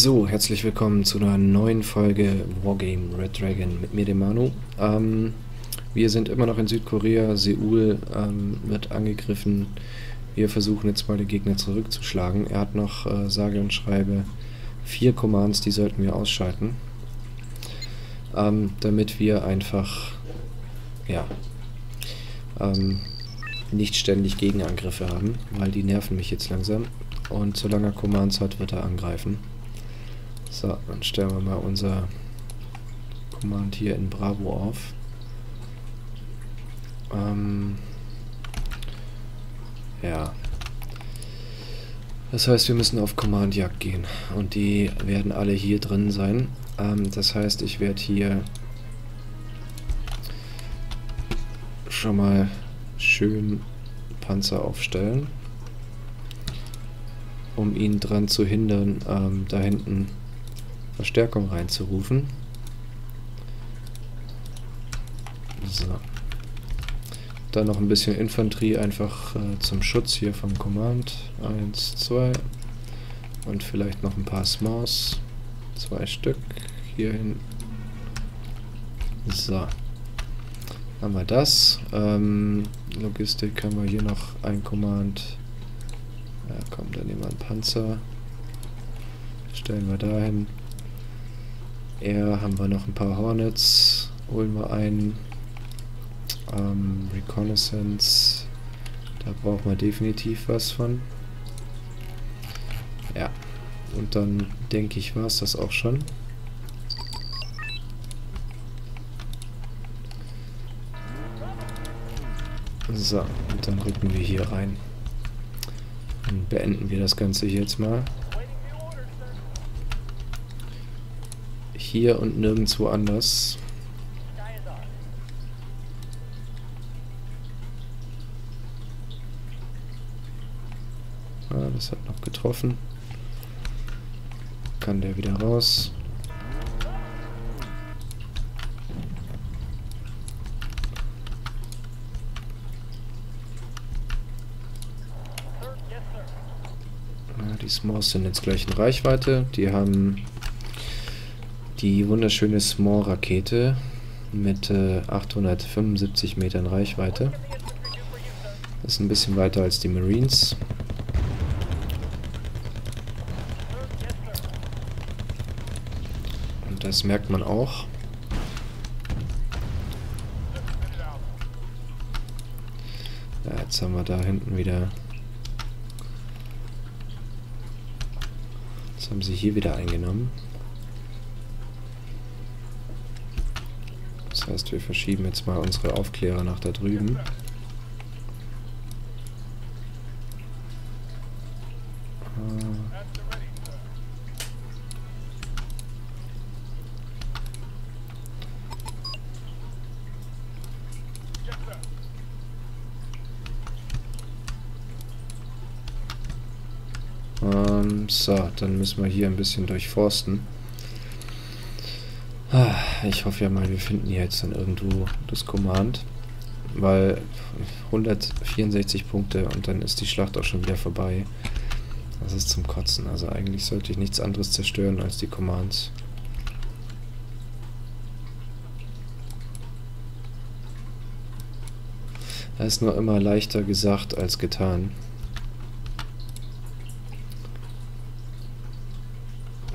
So, herzlich willkommen zu einer neuen Folge Wargame Red Dragon mit mir, dem Manu. Ähm, wir sind immer noch in Südkorea, Seoul ähm, wird angegriffen. Wir versuchen jetzt mal den Gegner zurückzuschlagen. Er hat noch, äh, sage und schreibe, vier Commands, die sollten wir ausschalten. Ähm, damit wir einfach, ja, ähm, nicht ständig Gegenangriffe haben, weil die nerven mich jetzt langsam. Und solange er Commands hat, wird er angreifen. So, dann stellen wir mal unser Command hier in Bravo auf. Ähm, ja. Das heißt, wir müssen auf Command-Jagd gehen. Und die werden alle hier drin sein. Ähm, das heißt, ich werde hier schon mal schön Panzer aufstellen, um ihn dran zu hindern, ähm, da hinten Verstärkung reinzurufen. So. Dann noch ein bisschen Infanterie einfach äh, zum Schutz hier vom Command. Eins, zwei. Und vielleicht noch ein paar Smaus. Zwei Stück hierhin. So. Haben wir das. Ähm, Logistik haben wir hier noch ein Command. Ja, kommt dann jemand Panzer. Stellen wir dahin. Er haben wir noch ein paar Hornets. Holen wir einen. Ähm, Reconnaissance. Da brauchen wir definitiv was von. Ja. Und dann denke ich, war es das auch schon. So, und dann rücken wir hier rein. Dann beenden wir das Ganze jetzt mal. Hier und nirgendwo anders. Ah, das hat noch getroffen. Kann der wieder raus. die Smalls sind jetzt gleich in Reichweite. Die haben die wunderschöne Small-Rakete mit äh, 875 Metern Reichweite. Ist ein bisschen weiter als die Marines. Und das merkt man auch. Ja, jetzt haben wir da hinten wieder... Jetzt haben sie hier wieder eingenommen. Heißt, wir verschieben jetzt mal unsere Aufklärer nach da drüben. Ähm, so, dann müssen wir hier ein bisschen durchforsten. Ah, ich hoffe ja mal, wir finden jetzt dann irgendwo das Command. Weil 164 Punkte und dann ist die Schlacht auch schon wieder vorbei. Das ist zum Kotzen. Also eigentlich sollte ich nichts anderes zerstören als die Commands. Das ist nur immer leichter gesagt als getan.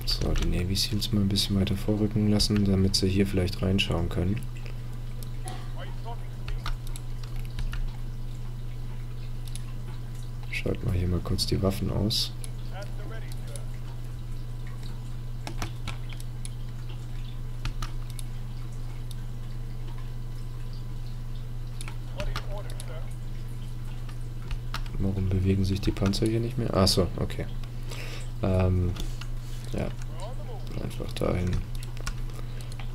So, die Seals mal ein bisschen weiter vorrücken lassen, damit sie hier vielleicht reinschauen können. Schalten wir hier mal kurz die Waffen aus. Warum bewegen sich die Panzer hier nicht mehr? Achso, okay. Ähm, ja, Einfach dahin.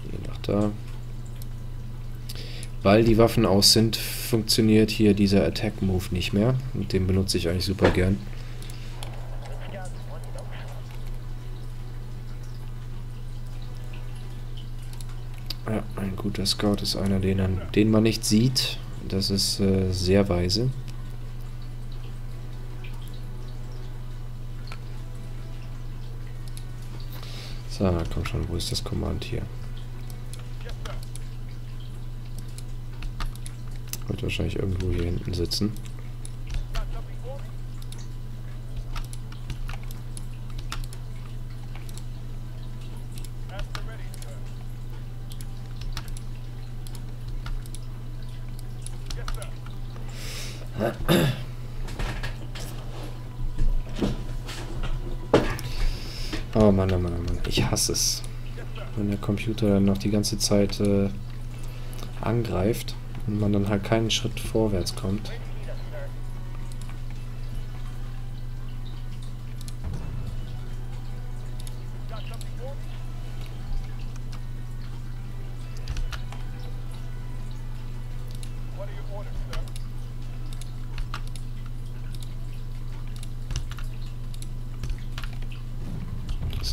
Hier nach da. Weil die Waffen aus sind, funktioniert hier dieser Attack Move nicht mehr. Und den benutze ich eigentlich super gern. Ja, ein guter Scout ist einer, den, den man nicht sieht. Das ist äh, sehr weise. So, komm schon, wo ist das Command hier? Wird wahrscheinlich irgendwo hier hinten sitzen. Oh Mann, oh Mann, oh Mann. Ich hasse es. Wenn der Computer dann noch die ganze Zeit äh, angreift und man dann halt keinen Schritt vorwärts kommt.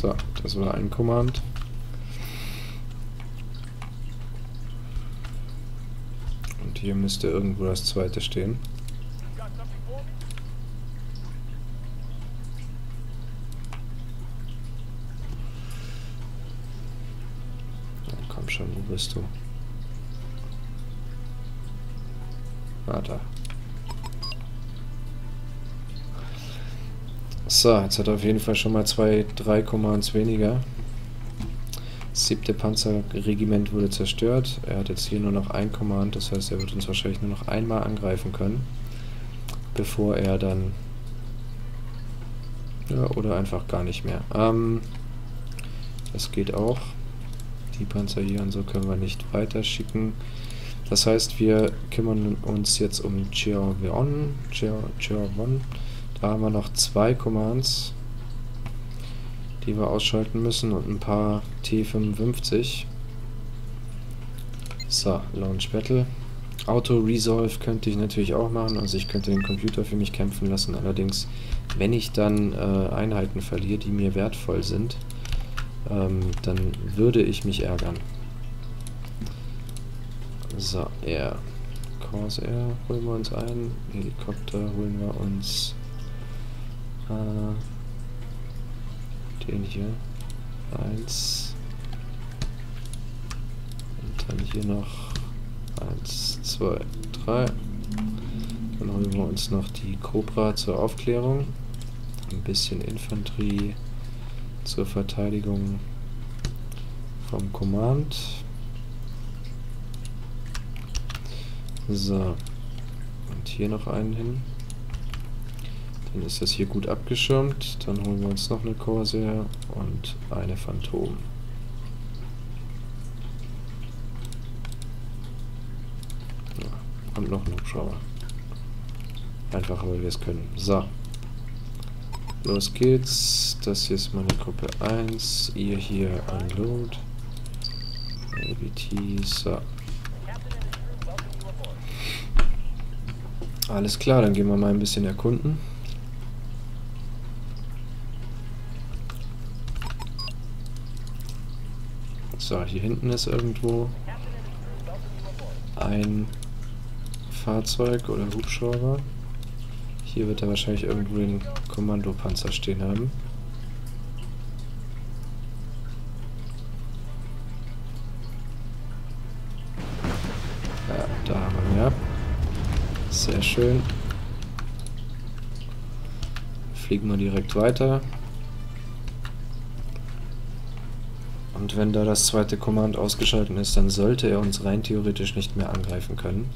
So, das war ein Command. Und hier müsste irgendwo das zweite stehen. Komm schon, wo bist du? Ah, da. So, jetzt hat er auf jeden Fall schon mal zwei, drei Commands weniger. Das siebte Panzerregiment wurde zerstört. Er hat jetzt hier nur noch ein Command, das heißt, er wird uns wahrscheinlich nur noch einmal angreifen können, bevor er dann... Ja, oder einfach gar nicht mehr. Ähm, das geht auch. Die Panzer hier und so können wir nicht weiterschicken. Das heißt, wir kümmern uns jetzt um Cheovon. Cheovon. Da haben wir noch zwei Commands, die wir ausschalten müssen und ein paar T55. So, Launch Battle. Auto Resolve könnte ich natürlich auch machen, also ich könnte den Computer für mich kämpfen lassen, allerdings, wenn ich dann äh, Einheiten verliere, die mir wertvoll sind, ähm, dann würde ich mich ärgern. So, Air. Corsair holen wir uns ein, Helikopter holen wir uns äh, den hier. Eins. Und dann hier noch eins, zwei, drei. Dann holen wir uns noch die Cobra zur Aufklärung. Ein bisschen Infanterie zur Verteidigung vom Command. So. Und hier noch einen hin. Dann ist das hier gut abgeschirmt. Dann holen wir uns noch eine Corsair und eine Phantom. Ja, und noch ein Hubschrauber. Einfach, weil wir es können. So. Los geht's. Das hier ist meine Gruppe 1. Ihr hier Unload. LBT. So. Alles klar, dann gehen wir mal ein bisschen erkunden. So, hier hinten ist irgendwo ein Fahrzeug oder Hubschrauber. Hier wird er wahrscheinlich irgendwo den Kommandopanzer stehen haben. Ja, da haben wir mehr. Sehr schön. Fliegen wir direkt weiter. Wenn da das zweite Command ausgeschaltet ist, dann sollte er uns rein theoretisch nicht mehr angreifen können.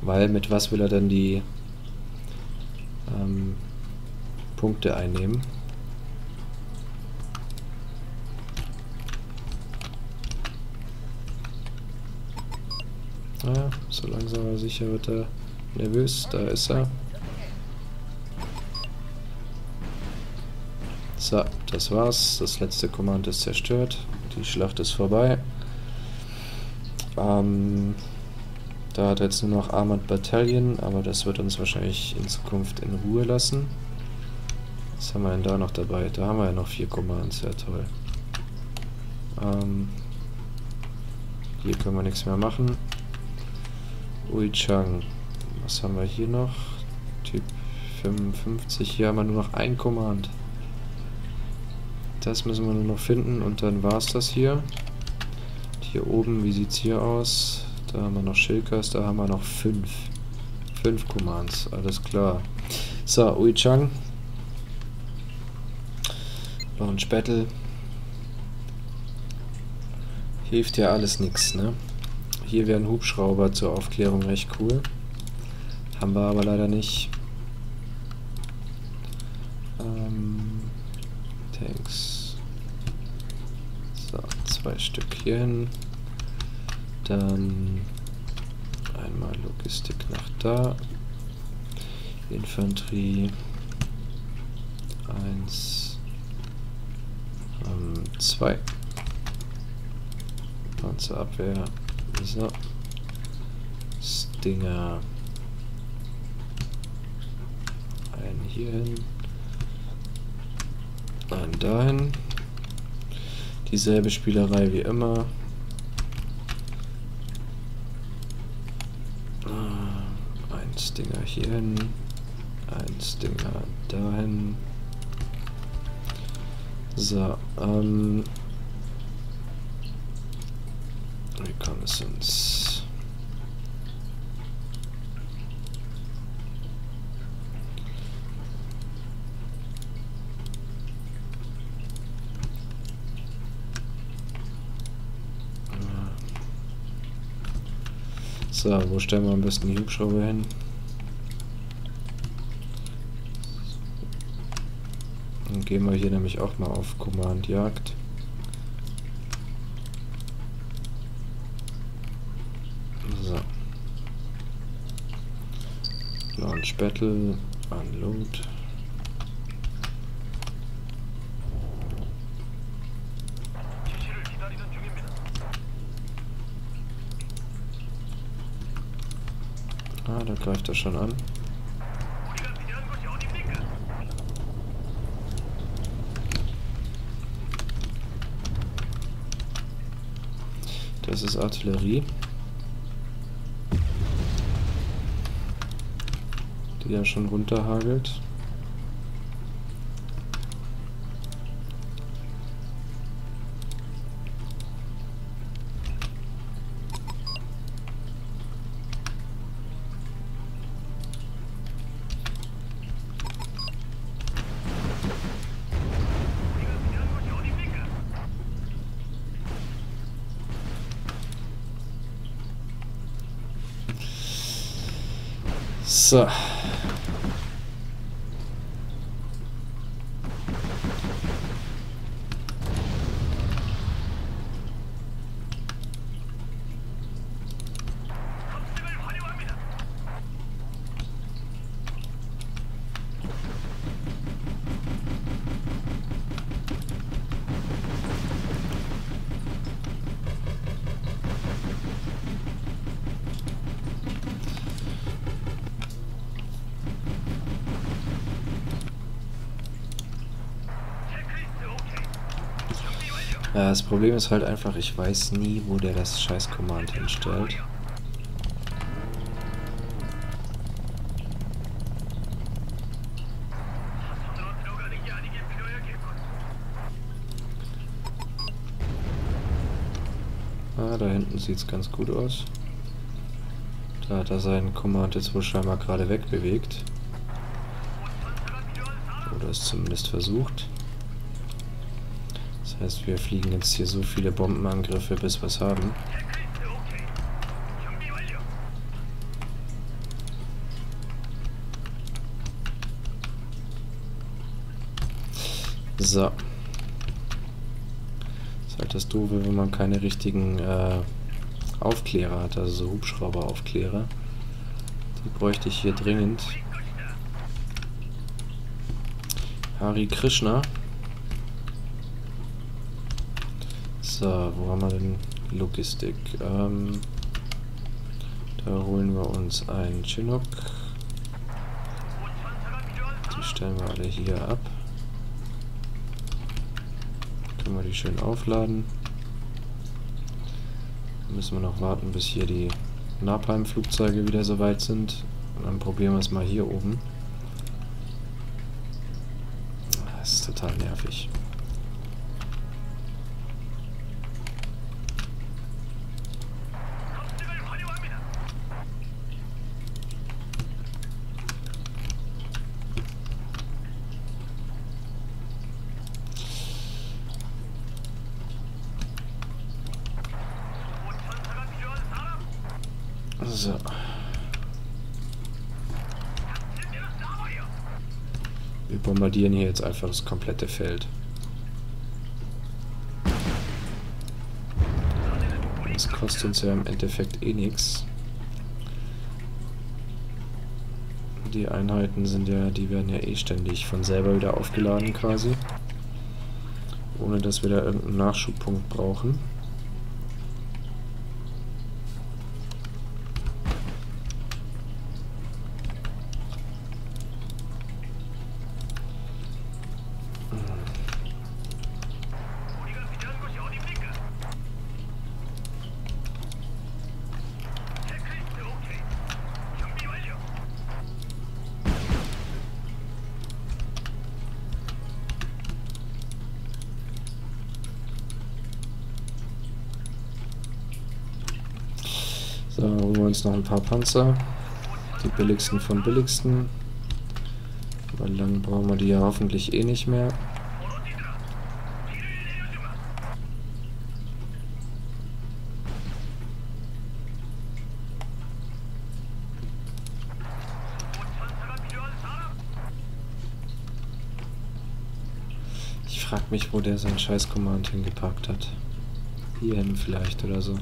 Weil mit was will er denn die ähm, Punkte einnehmen? Ah, so langsam aber sicher wird er nervös. Da ist er. So, das war's. Das letzte Kommando ist zerstört. Die Schlacht ist vorbei. Ähm, da hat er jetzt nur noch Armored Battalion, aber das wird uns wahrscheinlich in Zukunft in Ruhe lassen. Was haben wir denn da noch dabei? Da haben wir ja noch vier Commands, sehr toll. Ähm, hier können wir nichts mehr machen. Ui Chang. Was haben wir hier noch? Typ 55. Hier haben wir nur noch ein Command. Das müssen wir nur noch finden und dann war es das hier. Hier oben, wie sieht es hier aus? Da haben wir noch Shilkers, da haben wir noch fünf. Fünf Commands, alles klar. So, Ui Chang. Launch Battle. Hilft ja alles nichts, ne? Hier wären Hubschrauber zur Aufklärung recht cool. Haben wir aber leider nicht. Ähm, Tanks. So, zwei Stück hier hin. Dann einmal Logistik nach da. Infanterie. Eins. Ähm, zwei. Panzerabwehr. So. Stinger. Einen hier hin. Einen dahin. Dieselbe Spielerei wie immer. Ah, ein Stinger hier hin. Ein Stinger dahin. So, ähm. Reconnaissance. So, wo stellen wir am besten die Hubschrauber hin? Dann gehen wir hier nämlich auch mal auf Command Jagd. So. Launch Battle, Unload. Ah, da greift er schon an. Das ist Artillerie. Die ja schon runterhagelt. So. Ja, das Problem ist halt einfach, ich weiß nie, wo der das scheiß Command hinstellt. Ah, da hinten sieht es ganz gut aus. Da hat er seinen Command jetzt wohl scheinbar gerade wegbewegt. Oder es zumindest versucht. Heißt, wir fliegen jetzt hier so viele Bombenangriffe, bis wir es haben. So. Ist halt das Doofe, wenn man keine richtigen äh, Aufklärer hat, also so Hubschrauberaufklärer. Die bräuchte ich hier dringend. Hari Krishna. So, wo haben wir denn Logistik? Ähm, da holen wir uns einen Chinook. Die stellen wir alle hier ab. Können wir die schön aufladen. Müssen wir noch warten, bis hier die Napalm-Flugzeuge wieder soweit sind. Und dann probieren wir es mal hier oben. Das ist total nervig. So. Wir bombardieren hier jetzt einfach das komplette Feld. Das kostet uns ja im Endeffekt eh nichts. Die Einheiten sind ja, die werden ja eh ständig von selber wieder aufgeladen quasi. Ohne dass wir da irgendeinen Nachschubpunkt brauchen. So, holen wir uns noch ein paar Panzer. Die billigsten von billigsten. Weil lang brauchen wir die ja hoffentlich eh nicht mehr. Ich frag mich, wo der sein scheiß Command hingepackt hat. Hierhin vielleicht oder so.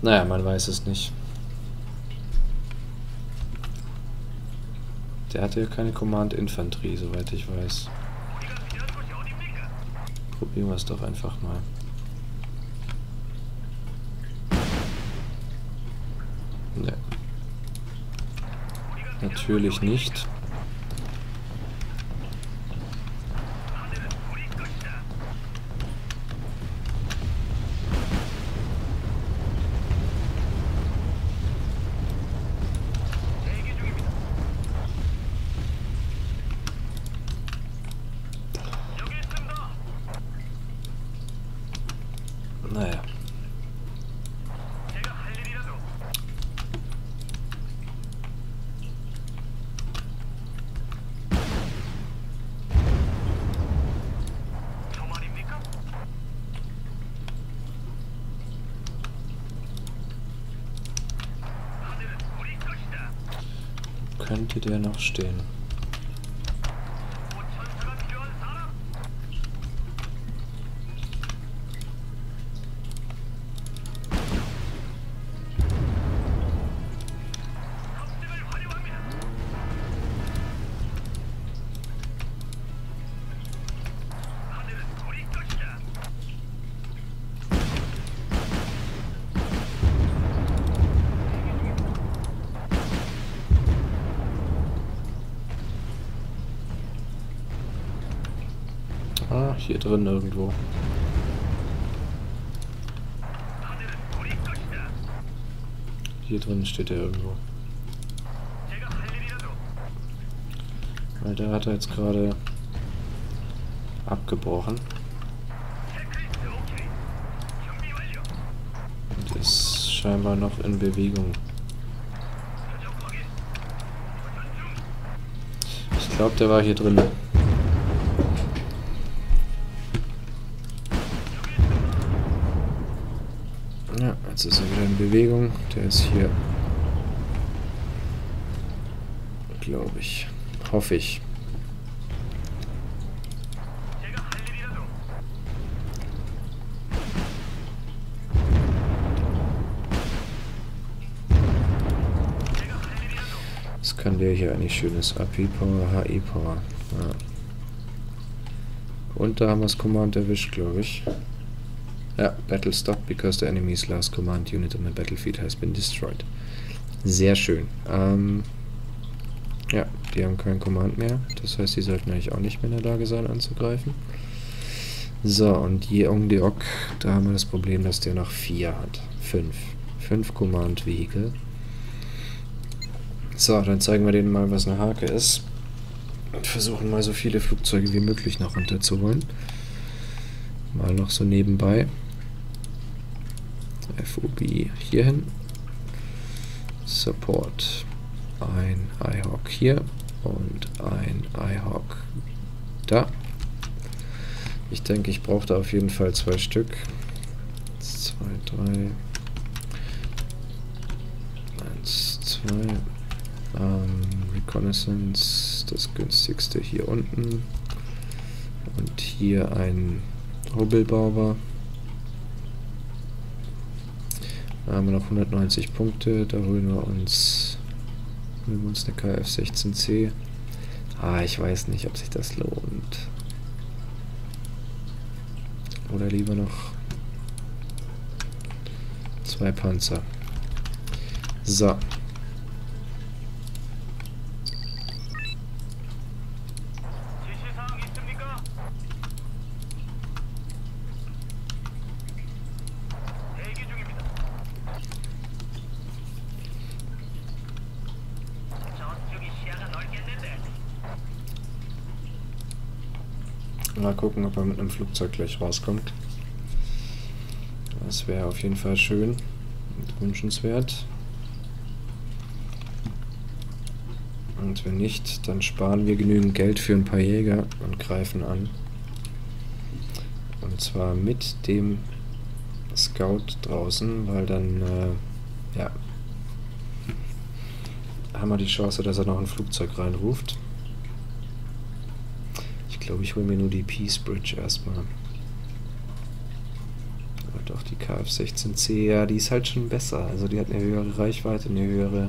Naja, man weiß es nicht. Der hatte ja keine Command-Infanterie, soweit ich weiß. Probieren wir es doch einfach mal. Ne. Natürlich nicht. Könnte der noch stehen? Hier drin irgendwo. Hier drin steht er irgendwo. Weil der hat er jetzt gerade abgebrochen. Und ist scheinbar noch in Bewegung. Ich glaube, der war hier drin. Bewegung. Der ist hier. Glaube ich. Hoffe ich. Was kann der hier eigentlich schönes? AP-Power, HE-Power. Ja. Und da haben wir das Command erwischt, glaube ich. Ja, Battle stopped because the enemy's last command unit on the battlefield has been destroyed. Sehr schön. Ähm, ja, die haben kein Command mehr. Das heißt, die sollten eigentlich auch nicht mehr in der Lage sein anzugreifen. So, und Yeongdeok, da haben wir das Problem, dass der noch vier hat. Fünf. Fünf Command-Vehikel. So, dann zeigen wir denen mal, was eine Hake ist. Und versuchen mal so viele Flugzeuge wie möglich noch runterzuholen. Mal noch so nebenbei. FOB hierhin. Support. Ein iHawk hier und ein iHawk da. Ich denke, ich brauche da auf jeden Fall zwei Stück. Zwei 2, 3. 1, 2. Ähm, Reconnaissance, das günstigste hier unten. Und hier ein Hobelbauer. Da haben wir noch 190 Punkte. Da holen wir uns, holen wir uns eine KF-16C. Ah, ich weiß nicht, ob sich das lohnt. Oder lieber noch zwei Panzer. So. Mal gucken, ob er mit einem Flugzeug gleich rauskommt. Das wäre auf jeden Fall schön und wünschenswert. Und wenn nicht, dann sparen wir genügend Geld für ein paar Jäger und greifen an. Und zwar mit dem Scout draußen, weil dann, äh, ja, haben wir die Chance, dass er noch ein Flugzeug reinruft. Glaube, ich hole mir nur die Peace Bridge erstmal. Aber doch, die KF-16C, ja, die ist halt schon besser. Also die hat eine höhere Reichweite, eine höhere...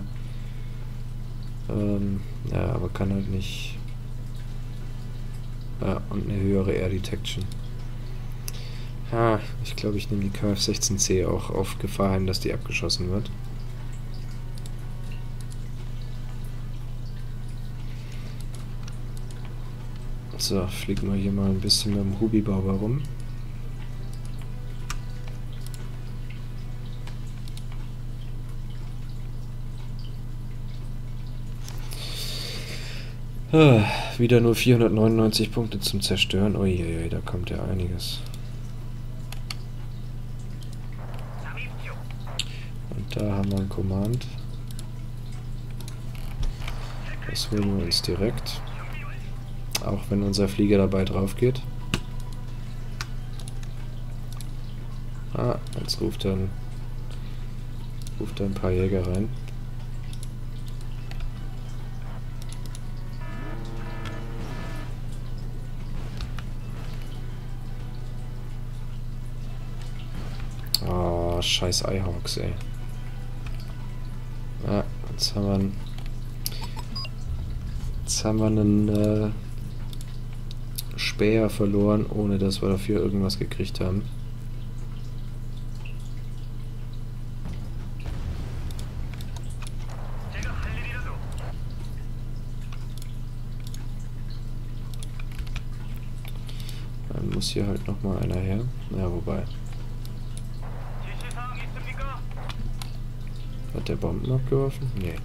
Ähm, ja, aber kann halt nicht... Ja, und eine höhere Air Detection. Ja, ich glaube, ich nehme die KF-16C auch auf Gefahr hin, dass die abgeschossen wird. So, fliegen wir hier mal ein bisschen mit dem Hubibauer rum. Ah, wieder nur 499 Punkte zum Zerstören. Uiuiui, da kommt ja einiges. Und da haben wir ein Command. Das holen wir uns direkt. Auch wenn unser Flieger dabei drauf geht. Ah, jetzt ruft dann ruft er ein paar Jäger rein. Oh, scheiß Eyehawks, ey. Ah, jetzt haben wir einen, jetzt haben wir einen äh, Späher verloren, ohne dass wir dafür irgendwas gekriegt haben. Dann muss hier halt nochmal einer her. Ja, wobei. Hat der Bomben abgeworfen? Nee.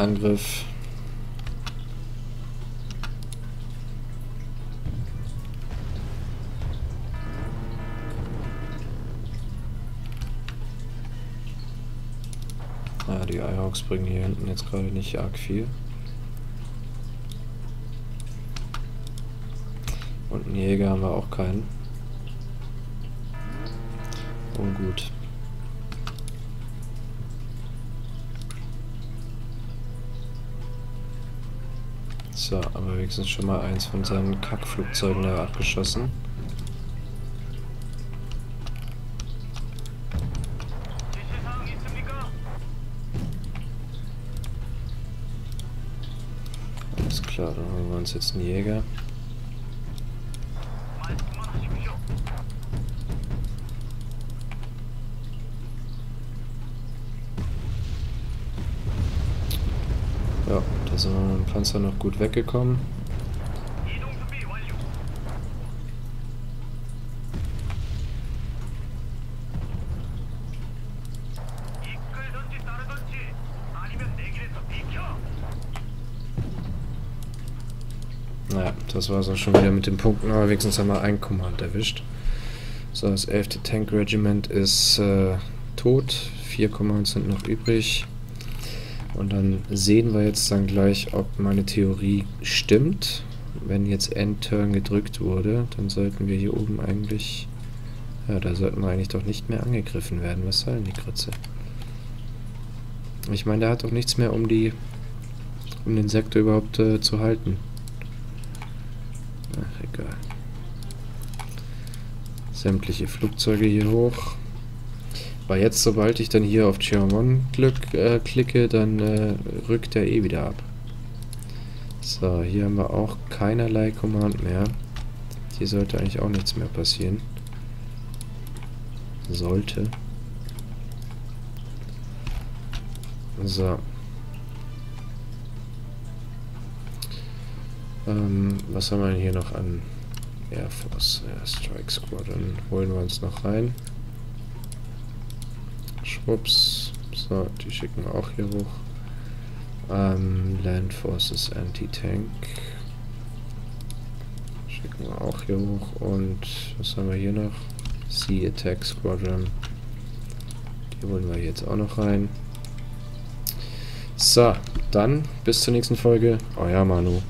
Angriff. Ah, die Eyehawks bringen hier hinten jetzt gerade nicht arg viel. Und einen Jäger haben wir auch keinen. Ungut. So, aber wenigstens schon mal eins von seinen Kackflugzeugen da abgeschossen. Alles klar, dann holen wir uns jetzt einen Jäger. Panzer noch gut weggekommen. Naja, das war es auch schon wieder mit den Punkten, aber wenigstens haben wir ein Command erwischt. So, das 11. Tank Regiment ist äh, tot, vier Commands sind noch übrig. Und dann sehen wir jetzt dann gleich, ob meine Theorie stimmt. Wenn jetzt End-Turn gedrückt wurde, dann sollten wir hier oben eigentlich... Ja, da sollten wir eigentlich doch nicht mehr angegriffen werden. Was soll denn die Kritze? Ich meine, der hat doch nichts mehr, um die... um den Sektor überhaupt äh, zu halten. Ach, egal. Sämtliche Flugzeuge hier hoch. Weil jetzt, sobald ich dann hier auf Chiamon äh, klicke, dann äh, rückt er eh wieder ab. So, hier haben wir auch keinerlei Command mehr. Hier sollte eigentlich auch nichts mehr passieren. Sollte. So. Ähm, was haben wir hier noch an Air Force Air Strike Squadron? Holen wir uns noch rein. Schwupps. So, die schicken wir auch hier hoch. Ähm, Land Forces Anti-Tank. Schicken wir auch hier hoch. Und was haben wir hier noch? Sea Attack Squadron. Die holen wir jetzt auch noch rein. So, dann bis zur nächsten Folge. Euer Manu.